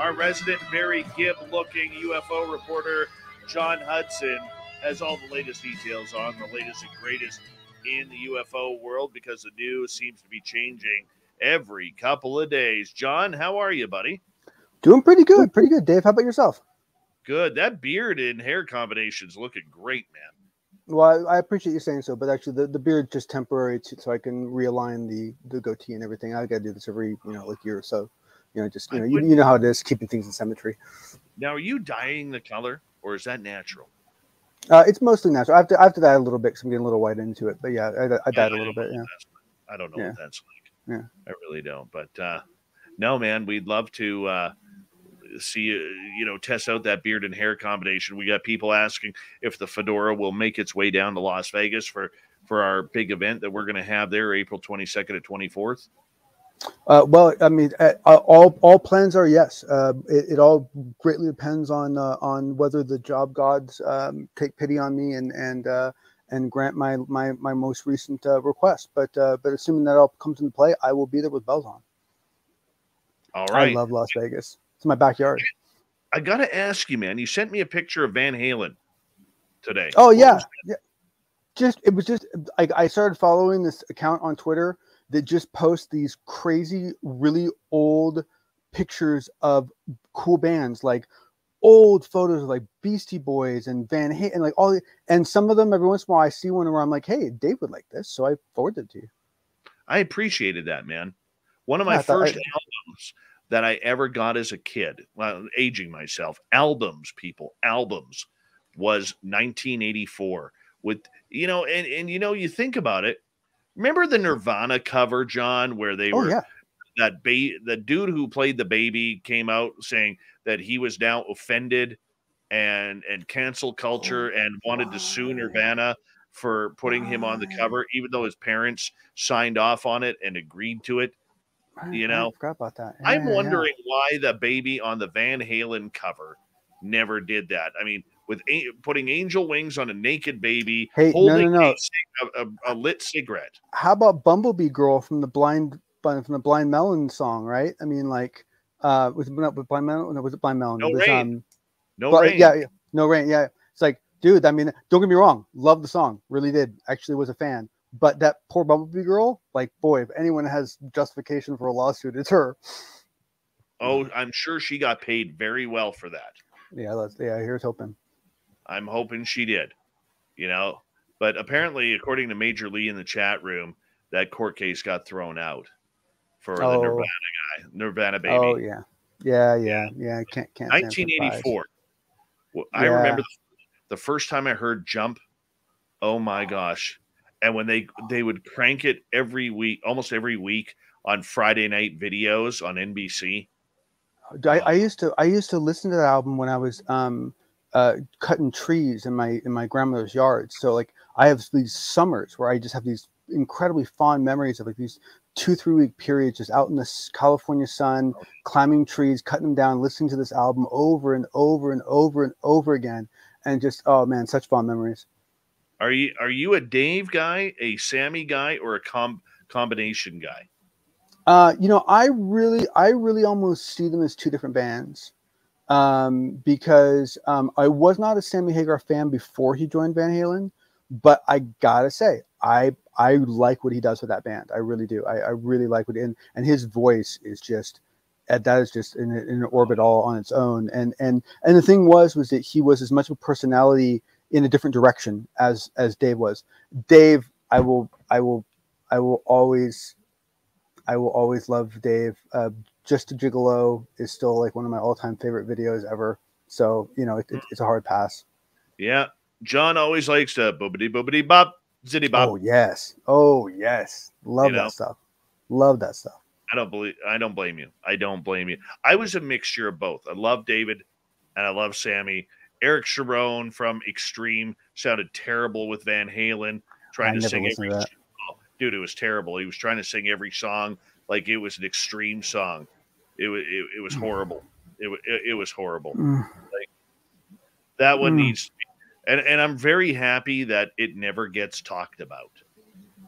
Our resident, very Gibb looking UFO reporter, Jon Hudson, has all the latest details on the latest and greatest in the UFO world because the news seems to be changing every couple of days. Jon, how are you, buddy? Doing pretty good. Pretty good, Dave. How about yourself? Good. That beard and hair combination's looking great, man. Well, I, I appreciate you saying so, but actually, the, the beard just temporary, to, so I can realign the the goatee and everything. I got to do this every you know like year or so. You know, just you know, you, you know how it is, keeping things in symmetry. Now, are you dyeing the color, or is that natural? Uh, it's mostly natural. I have to I have to dye a little bit because I'm getting a little white into it. But yeah, I, I dyed a little bit. Yeah. I don't know Yeah. what that's like. Yeah. I really don't. But uh, no, man, we'd love to uh, see uh, you know test out that beard and hair combination. We got people asking if the fedora will make its way down to Las Vegas for for our big event that we're going to have there April 22nd to 24th. Uh, well, I mean, uh, all all plans are yes. Uh, it, it all greatly depends on uh, on whether the job gods um, take pity on me and and uh, and grant my my my most recent uh, request. But uh, but assuming that all comes into play, I will be there with bells on. All right. I love Las Vegas. It's my backyard. I got to ask you, man. You sent me a picture of Van Halen today. Oh What yeah, yeah. Just it was just I, I started following this account on Twitter that just posts these crazy, really old pictures of cool bands, like old photos of like Beastie Boys and Van Halen, and like all. The, and some of them, every once in a while, I see one where I'm like, "Hey, Dave would like this," so I forwarded it to you. I appreciated that, man. One of my Yeah, thought I- first albums that I ever got as a kid, well, aging myself, albums, people, albums, was 1984. With you know, and and you know, you think about it. Remember the Nirvana cover, Jon, where they Oh were yeah, that ba- the dude who played the baby came out saying that he was now offended and and cancel culture oh, and wanted to sue Nirvana for putting him on the cover, even though his parents signed off on it and agreed to it. I- You I know, forgot about that. Yeah, I'm yeah, yeah. wondering why the baby on the Van Halen cover never did that. I mean, with a- putting angel wings on a naked baby, Hey, holding no, no. A, a, a, a lit cigarette. how about Bumblebee Girl from the Blind from the Blind Melon song, right? I mean, like, uh, was it not with Blind Melon? No, was it Blind Melon? No it was, Rain. um, No but, rain. yeah, yeah, no rain. Yeah, it's like, dude. I mean, don't get me wrong, love the song, really did. Actually, was a fan. But that poor Bumblebee Girl, like, boy, if anyone has justification for a lawsuit, it's her. Oh, I'm sure she got paid very well for that. Yeah, let's. Yeah, here's hoping. I'm hoping she did, you know. But apparently, according to Major Lee in the chat room, that court case got thrown out for the Oh. Nirvana guy, Nirvana baby. Oh yeah, yeah, yeah, yeah. Can't can't. 1984. Well, I remember the, the first time I heard Jump. Oh my gosh! And when they they would crank it every week, almost every week on Friday night videos on NBC. I, I used to I used to listen to that album when I was um uh cutting trees in my in my grandmother's yard. So like I have these summers where I just have these incredibly fond memories of like these two three week periods just out in the California sun, climbing trees, cutting them down, listening to this album over and over and over and over again, and just oh man, such fond memories. Are you are you a Dave guy, a Sammy guy, or a com- combination guy? Uh, you know, I really, I really almost see them as two different bands, um, because um, I was not a Sammy Hagar fan before he joined Van Halen, but I gotta say, I I like what he does with that band. I really do. I, I really like what and and his voice is just uh, that is just in, in an orbit all on its own. And and and the thing was was that he was as much of a personality in a different direction as as Dave was. Dave, I will I will I will always I will always love Dave. Uh, Just a Gigolo is still like one of my all-time favorite videos ever. So you know, it, it, it's a hard pass. Yeah, Jon always likes to boobity boobity bop zitty bop. Oh yes, oh yes, love You know? that stuff. Love that stuff. I don't believe. I don't blame you. I don't blame you. I was a mixture of both. I love David, and I love Sammy. Gary Cherone from Extreme sounded terrible with Van Halen trying I to sing every. to dude, it was terrible. He was trying to sing every song like it was an Extreme song. It was. It, it was horrible. It, it, it was horrible. Mm. That one Mm. needs to be. And, and I'm very happy that it never gets talked about.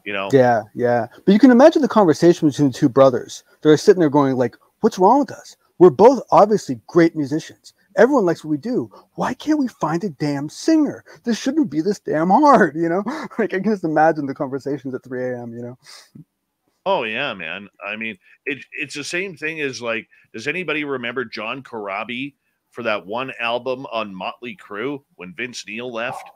You know, Yeah, yeah. But you can imagine the conversation between the two brothers. They're sitting there going like, "What's wrong with us? We're We're both obviously great musicians. Everyone likes what we do. Why can't we find a damn singer? This shouldn't be this damn hard, you know? Like I can just imagine the conversations at 3 a.m., you know? Oh yeah, man. I mean, it, it's the same thing as like, does anybody remember John Corabi for that one album on Motley Crue when Vince Neil left?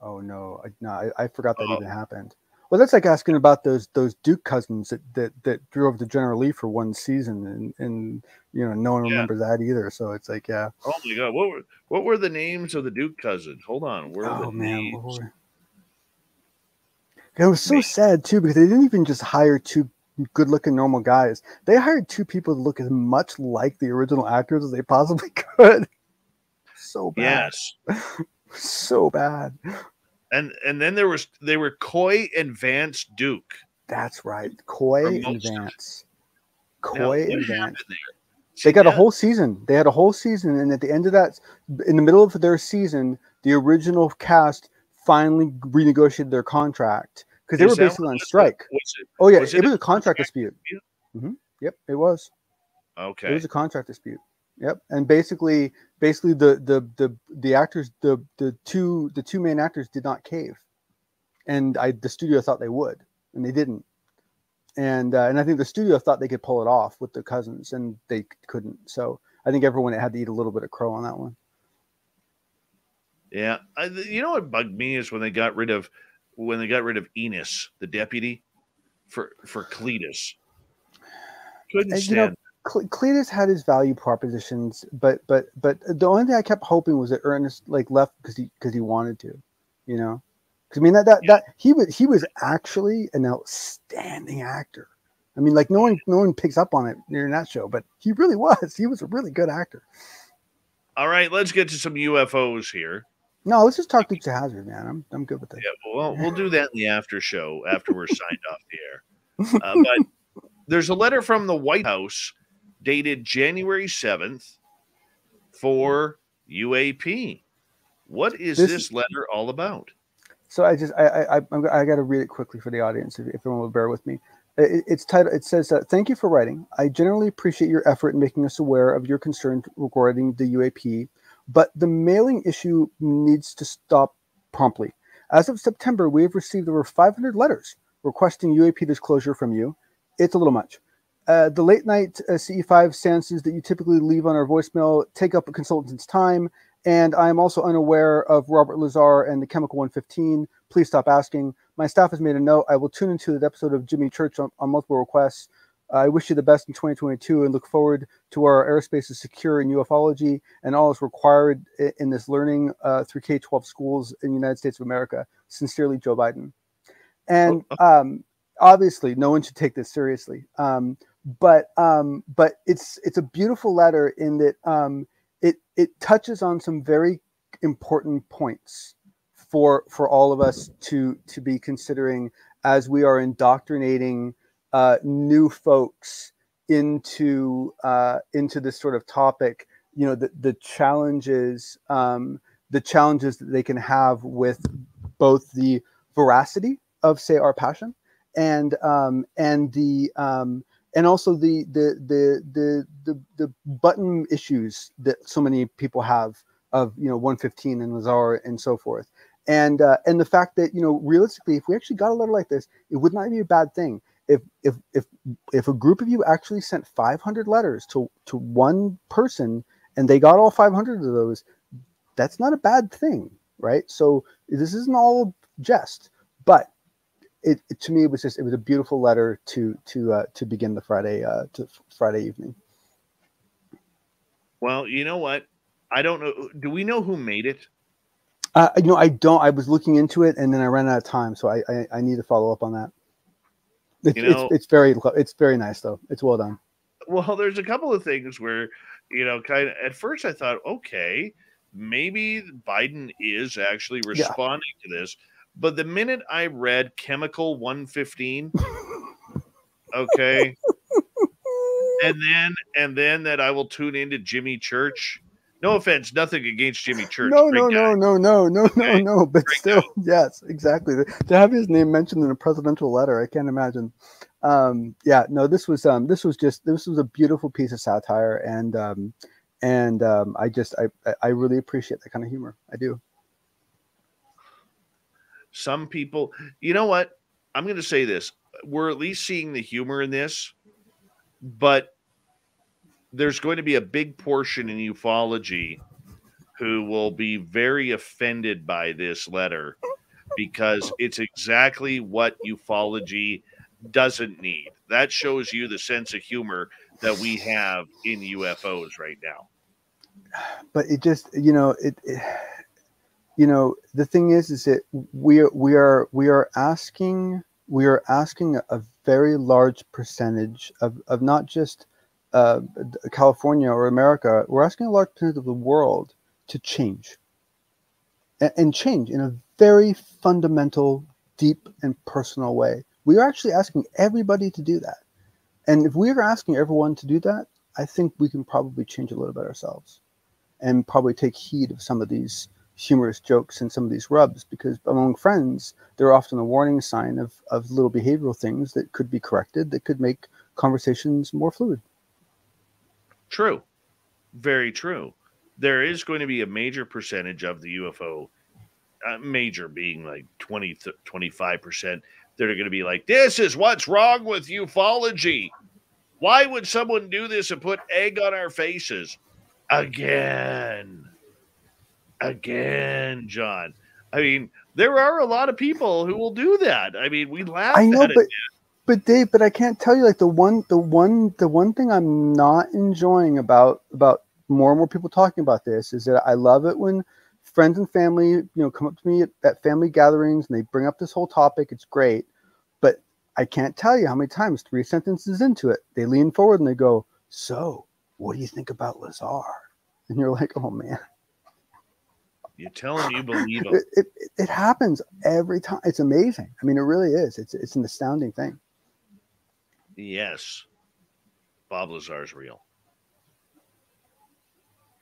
Oh no, I, no, I, I forgot that Oh. even happened. Well, that's like asking about those those Duke cousins that that, that drove to General Lee for one season, and and you know no one Yeah. remembers that either. So it's like, yeah. Oh my god, what were what were the names of the Duke cousins? Hold on, where Oh the man, names? Were- it was so sad too because they didn't even just hire two good-looking normal guys. They hired two people to look as much like the original actors as they possibly could. So bad, Yes, so bad. and and then there was they were Coy and Vance Duke. That's right, Coy and most of it. Vance. Coy and Vance. They got a whole season. They had a whole season, and at the end of that, in the middle of their season, the original cast finally renegotiated their contract because they were basically on strike. Was it Oh yeah, was it, it was a contract contract dispute. dispute? hmm Yep, it was. Okay, it was a contract dispute. Yep, and basically, basically the the the the actors, the the two the two main actors did not cave, and I the studio thought they would, and they didn't. And uh, and I think the studio thought they could pull it off with the cousins, and they couldn't. So I think everyone had to eat a little bit of crow on that one. Yeah, I, you know what bugged me is when they got rid of when they got rid of Enos, the deputy, for for Cletus. Couldn't And, you know, stand. Cletus had his value propositions, but but but the only thing I kept hoping was that Ernest like left because he because he wanted to, you know. 'Cause, I mean that that that he was he was actually an outstanding actor. I mean, like no one no one picks up on it during that show, but he really was. He was a really good actor. All right, let's get to some UFOs here. No, let's just talk Dukes of Hazzard, man. I'm I'm good with that. Yeah, well, we'll do that in the after show after we're signed off the air. Uh, but there's a letter from the White House dated January 7th for UAP. What is This- this, letter all about? So I just I I I, I'm- got to read it quickly for the audience if, if everyone will bear with me. It, it's titled. It says that thank you for writing. I generally appreciate your effort in making us aware of your concern regarding the UAP, but the mailing issue needs to stop promptly. As of September, we have received over 500 letters requesting UAP disclosure from you. It's a little much. Uh, the late night uh, CE5 stances that you typically leave on our voicemail take up a consultant's time, and I am also unaware of Robert Lazar and the Chemical 115. Please stop asking. My staff has made a note. I will tune into the episode of Jimmy Church on, on multiple requests. I wish you the best in 2022 and look forward to our airspace is secure in ufology and all is required in this learning uh, through K 12 schools in the United States of America. Sincerely, Joe Biden. And um, obviously, no one should take this seriously. Um, but um, but it's it's a beautiful letter in that um, it it touches on some very important points for for all of us to to be considering as we are indoctrinating uh, new folks into uh, into this sort of topic. You know, the the challenges um, the challenges that they can have with both the veracity of say our passion and um, and the um, and also the the the the the, the button issues that so many people have of you know 115 and Lazar and so forth and uh, and the fact that you know realistically if we actually got a letter like this it would not be a bad thing if if if if a group of you actually sent 500 letters to to one person and they got all 500 of those that's not a bad thing right so this isn't all jest but it, it to me it was just it was a beautiful letter to to uh, to begin the friday uh to friday evening Well, you know what? I don't know. Do we know who made it? uh, you know i don't i was looking into it and then i ran out of time so i i, I need to follow up on that it, You know- it's, it's very it's very nice though it's well done Well, there's a couple of things where, you know, kind of at first I thought, okay, maybe Biden is actually Yeah. responding to this. But the minute I read Chemical 115, okay, and then and then that I will tune into Jimmy Church. No offense, nothing against Jimmy Church. no no no no no no no no but Great still yes exactly to have his name mentioned in a presidential letter i can't imagine um, yeah, no, this was um, this was just this was a beautiful piece of satire, and um, and um, I just I I really appreciate that kind of humor. I do. Some people, you know what? I'm going to say this: we're at least seeing the humor in this, but there's going to be a big portion in ufology who will be very offended by this letter because it's exactly what ufology doesn't need. That shows you the sense of humor that we have in UFOs right now. But it just, you know, it, it you know, the thing is, is that we are, we are, we are asking, we are asking a very large percentage of, of not just uh, California or America, we're asking a large percentage of the world to change and, and change in a very fundamental, deep, and personal way. We are actually asking everybody to do that. And if we are asking everyone to do that, I think we can probably change a little bit ourselves and probably take heed of some of these humorous jokes and some of these rubs because among friends, they're often a warning sign of, of little behavioral things that could be corrected that could make conversations more fluid. True. Very true there is going to be a major percentage of the UFO, uh, major being like 20, 25%, that are going to be like, this is what's wrong with ufology. Why would someone do this and put egg on our faces? Again. Again, John. I mean, there are a lot of people who will do that. I mean, we laugh I know, but, But Dave, but I can't tell you like the one the one the one thing I'm not enjoying about about more and more people talking about this is that I love it when friends and family, you know, come up to me at, at family gatherings and they bring up this whole topic. It's great. But I can't tell you how many times three sentences into it, they lean forward and they go, So, what do you think about Lazar? And you're like, Oh man. You tell them you believe. It, it, it, happens every time. It's amazing. I mean, it really is. It's it's an astounding thing. Yes. Bob Lazar's real.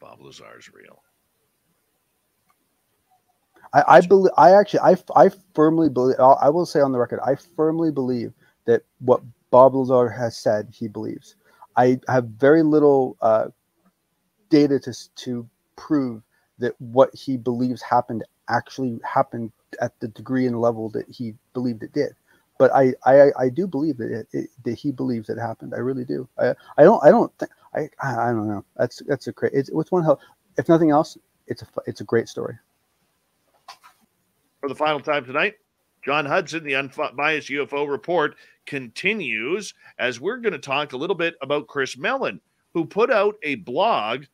Bob Lazar's real. I, I believe. I actually, I, I firmly believe. I will say on the record, I firmly believe that what Bob Lazar has said, he believes. I have very little uh, data to to prove that what he believes happened actually happened at the degree and level that he believed it did. But I, I, I do believe that it, it, that he believes it happened. I really do. I, I don't, I don't think. I, I don't know. That's that's a great. It's what's one hell. If nothing else, it's a it's a great story. For the final time tonight, Jon Hudson, the unbiased UFO report continues as we're going to talk a little bit about Chris Mellon, who put out a blog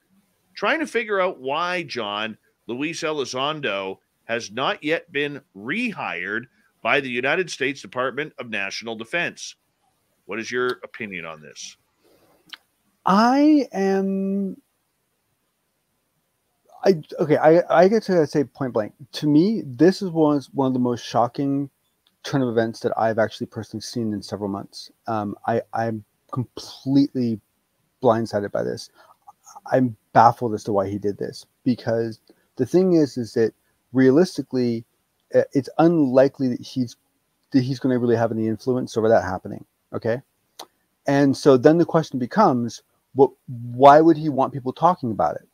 trying to figure out why John Luis Elizondo has not yet been rehired by the United States Department of National Defense. What is your opinion on this? I am. I okay. I I get to say point blank. To me, this is one one of the most shocking turn of events that I've actually personally seen in several months. Um, I I'm completely blindsided by this. I'm baffled as to why he did this because the thing is, is that realistically, Uh, it's unlikely that he's that he's going to really have any influence over that happening. Okay, and so then the question becomes, what why would he want people talking about it?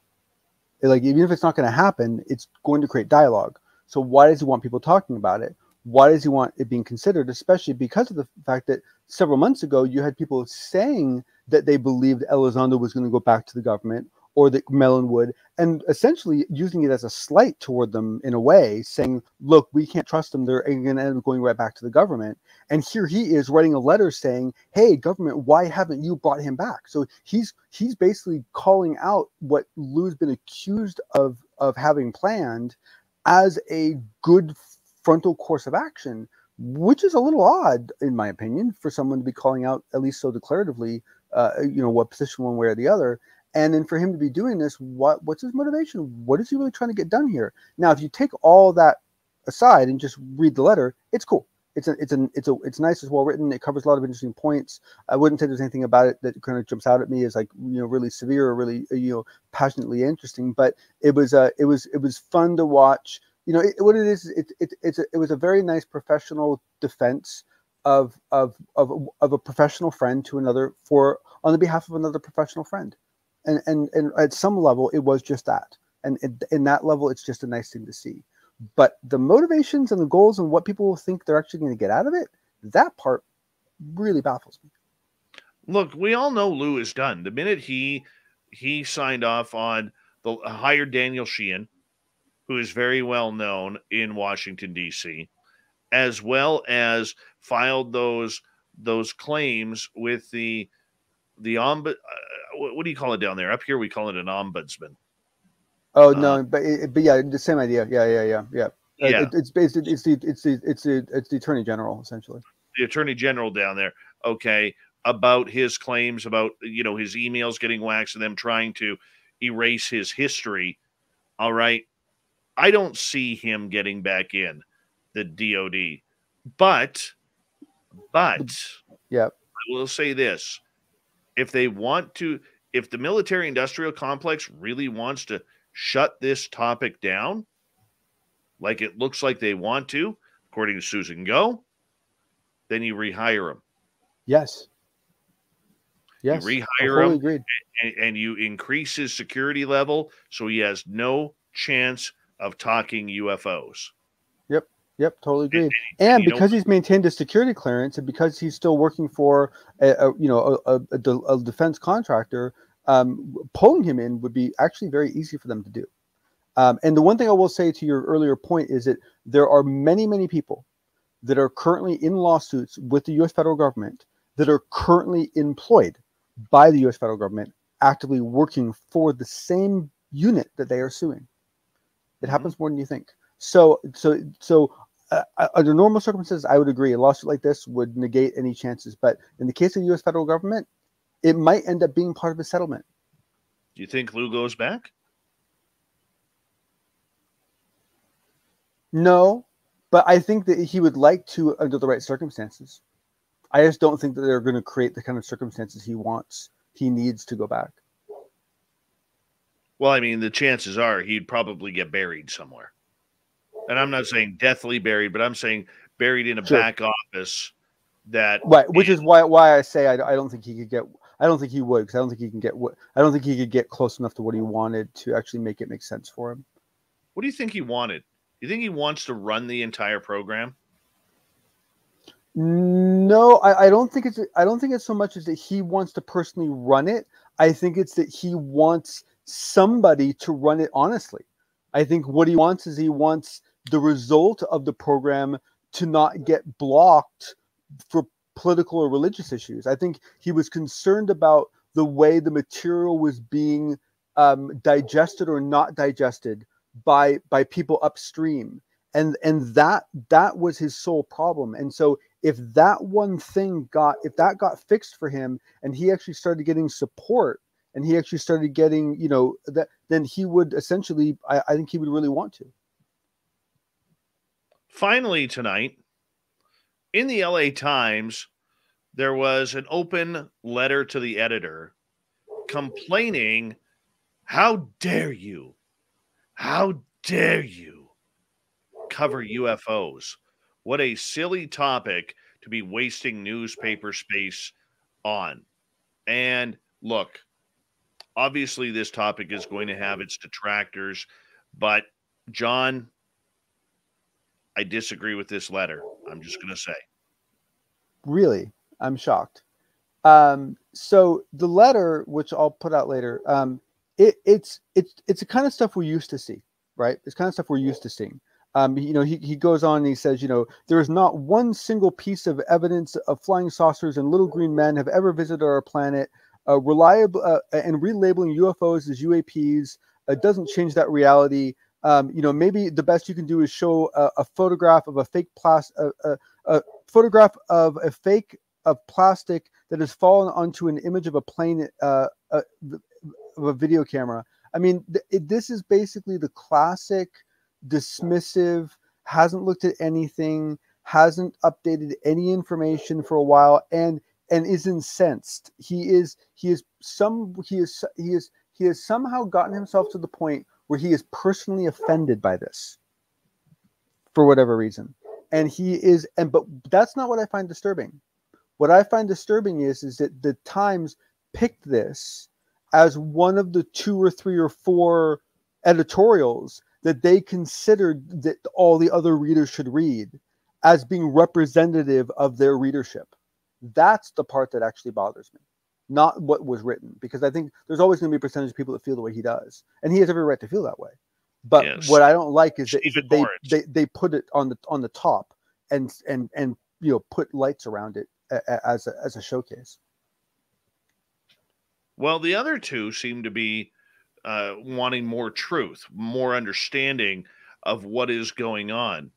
Like even if it's not going to happen it's going to create dialogue. So why does he want people talking about it? Why does he want it being considered especially because of the fact that several months ago you had people saying that they believed elizondo was going to go back to the government or that Mellon would, and essentially using it as a slight toward them in a way, saying, "Look, we can't trust them; they're going to end up going right back to the government." And here he is writing a letter saying, "Hey, government, why haven't you brought him back?" So he's he's basically calling out what Lue's been accused of of having planned as a good frontal course of action, which is a little odd, in my opinion, for someone to be calling out at least so declaratively, uh, you know, what position one way or the other. And then for him to be doing this, what what's his motivation? What is he really trying to get done here? Now, if you take all that aside and just read the letter, it's cool. It's a, it's a, it's a, it's nice. It's well written. It covers a lot of interesting points. I wouldn't say there's anything about it that kind of jumps out at me as like you know really severe or really you know passionately interesting. But it was, uh, it was, it was fun to watch. You know, it, what it is, it, it, it's a, it was a very nice professional defense of of of of a professional friend to another for on the behalf of another professional friend, and and and at some level it was just that, and in, in that level it's just a nice thing to see. But the motivations and the goals and what people think they're actually going to get out of it, that part really baffles me. Look, we all know Lue is done. The minute he he signed off on the uh, hired Daniel Sheehan, who is very well known in Washington D.C., as well as filed those those claims with the the ombud. Uh, what do you call it down there? Up here, we call it an ombudsman. Oh no, uh, but it, but yeah, the same idea. Yeah, yeah, yeah, yeah. Yeah. It, it's based. It's the it's the it's the it's the attorney general essentially. The attorney general down there. Okay, about his claims about you know his emails getting waxed and them trying to erase his history. All right, I don't see him getting back in the DoD, but but yeah, I will say this: if they want to, if the military-industrial complex really wants to shut this topic down, like it looks like they want to, according to Susan Gough, then you rehire him. Yes. Yes. You rehire him and, and, you increase his security level so he has no chance of talking UFOs. Yep. Totally agree. And, and because know, he's maintained a security clearance, and because he's still working for a, a you know a, a, a defense contractor, um, pulling him in would be actually very easy for them to do. Um, and the one thing I will say to your earlier point is that there are many, many people that are currently in lawsuits with the U.S. federal government that are currently employed by the U.S. federal government, actively working for the same unit that they are suing. It mm-hmm. happens more than you think. So, so, so uh, uh, under normal circumstances, I would agree a lawsuit like this would negate any chances. But in the case of the U.S. federal government, it might end up being part of a settlement. Do you think Lue goes back? No, but I think that he would like to under the right circumstances. I just don't think that they're going to create the kind of circumstances he wants. He needs to go back. Well, I mean, the chances are he'd probably get buried somewhere. And I'm not saying deathly buried, but I'm saying buried in a sure. back office that right, which is why why I say I, I don't think he could get I don't think he would because I don't think he can get what I don't think he could get close enough to what he wanted to actually make it make sense for him. What do you think he wanted? Do you think he wants to run the entire program? No, I, I don't think it's I don't think it's so much as that he wants to personally run it. I think it's that he wants somebody to run it honestly. I think what he wants is he wants the result of the program to not get blocked for political or religious issues. I think he was concerned about the way the material was being um, digested or not digested by by people upstream, and and that that was his sole problem. And so if that one thing got if that got fixed for him, and he actually started getting support, and he actually started getting you know that then he would essentially I, I think he would really want to. Finally tonight in the LA Times, there was an open letter to the editor complaining, How dare you? How dare you cover UFOs? What a silly topic to be wasting newspaper space on. And look, obviously, this topic is going to have its detractors, but Jon, I disagree with this letter. I'm just going to say. Really? I'm shocked. Um, so the letter, which I'll put out later, um, it, it's it's it's the kind of stuff we're used to see, right? It's kind of stuff we're used to seeing. Um, you know, he, he goes on and he says, you know, there is not one single piece of evidence of flying saucers and little green men have ever visited our planet. Uh, reliable uh, and relabeling UFOs as UAPs uh, doesn't change that reality um, you know, maybe the best you can do is show a, a photograph of a fake plastic, a, a, a, photograph of a fake of plastic that has fallen onto an image of a plane, uh, uh of a video camera. I mean, th- it, this is basically the classic dismissive, hasn't looked at anything, hasn't updated any information for a while, and and is incensed. He is he is some he is he is he has somehow gotten himself to the point where he is personally offended by this for whatever reason. and he is and but that's not what i find disturbing. What i find disturbing is is that the times picked this as one of the two or three or four editorials that they considered that all the other readers should read as being representative of their readership. That's the part that actually bothers me not what was written because i think there's always going to be a percentage of people that feel the way he does and he has every right to feel that way but Yes. what I don't like is that, is Stephen that they, they they put it on the on the top and and and you know put lights around it as a, as a showcase. Well, the other two seem to be uh, wanting more truth, more understanding of what is going on.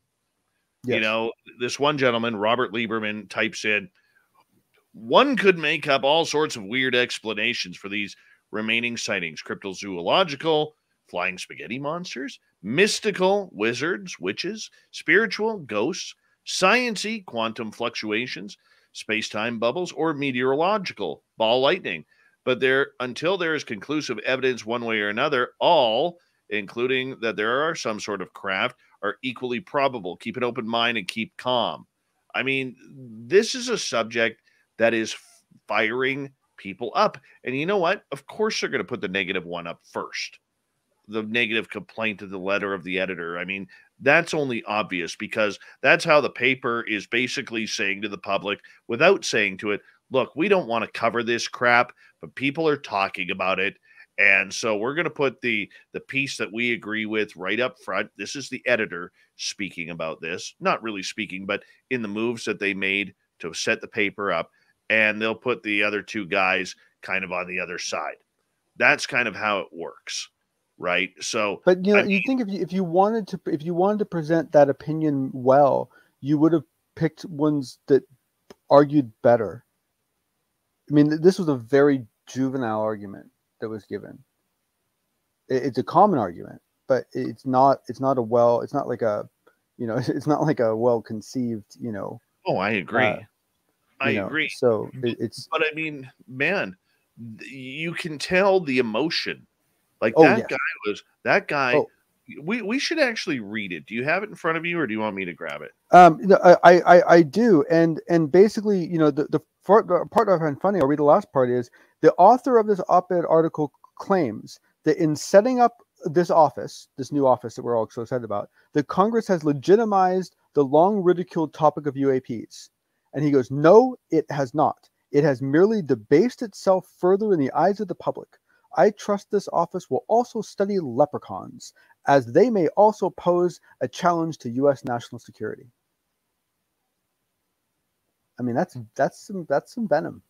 You know, this one gentleman, Robert Lieberman, types in one could make up all sorts of weird explanations for these remaining sightings cryptozoological, flying spaghetti monsters, mystical, wizards, witches, spiritual, ghosts, sciency, quantum fluctuations, space time bubbles, or meteorological, ball lightning. But there, until there is conclusive evidence one way or another, all, including that there are some sort of craft, are equally probable. Keep an open mind and keep calm. I mean, this is a subject that is firing people up. And you know what? Of course, they're going to put the negative one up first. The negative complaint to the letter of the editor. I mean, that's only obvious because that's how the paper is basically saying to the public without saying to it, look, we don't want to cover this crap, but people are talking about it. And so we're going to put the the piece that we agree with right up front. This is the editor speaking about this, not really speaking, but in the moves that they made to set the paper up, and they'll put the other two guys kind of on the other side. That's kind of how it works, right? So But you know, I you think if you if you wanted to if you wanted to present that opinion well, you would have picked ones that argued better. I mean, this was a very juvenile argument that was given. It's a common argument, but it's not. It's not a well. It's not like a, you know, it's not like a well conceived. You know, oh, I agree. Uh, I know, agree. So it, it's But I mean, man, you can tell the emotion. Like Oh, that yeah. guy was that guy. Oh. We we should actually read it. Do you have it in front of you, or do you want me to grab it? Um, I, I, I do, and and basically, you know, the the part, the part I find funny, I'll read the last part is the author of this op-ed article claims that in setting up this office, this new office that we're all so excited about, the Congress has legitimized the long ridiculed topic of UAPs, and he goes, no, it has not. It has merely debased itself further in the eyes of the public. I trust this office will also study leprechauns, as they may also pose a challenge to U.S. national security. I mean, that's hmm. that's some that's some venom.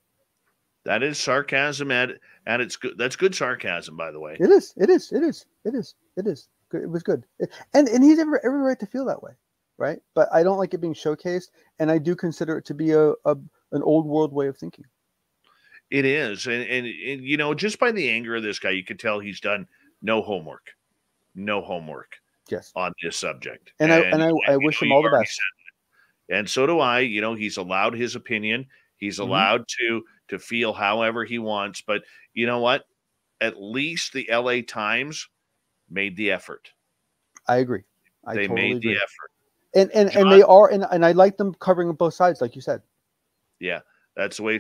That is sarcasm at at its good. That's good sarcasm, by the way. It is. It is. It is. It is. It is. It was good. And and he's every every right to feel that way, right? But I don't like it being showcased, and I do consider it to be a, a an old world way of thinking. It is, and, and and you know, just by the anger of this guy, you could tell he's done no homework, no homework Yes. on this subject. And I and I, I wish him all the best. And so do I. You know, he's allowed his opinion. He's Mhm. allowed to to feel however he wants. But you know what? At least the L.A. Times made the effort. I agree. I they totally made agree. the effort. And and Jon- and they are and, and I like them covering both sides, like you said. Yeah, that's the way